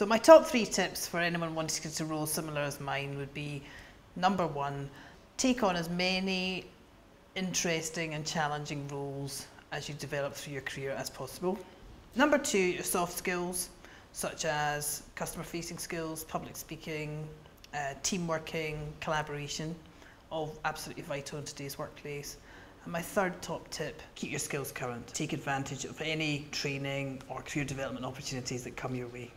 So my top three tips for anyone wanting to get a role similar as mine would be number one, take on as many interesting and challenging roles as you develop through your career as possible. Number two, your soft skills, such as customer facing skills, public speaking, uh, team working, collaboration, all absolutely vital in today's workplace. And my third top tip, keep your skills current. Take advantage of any training or career development opportunities that come your way.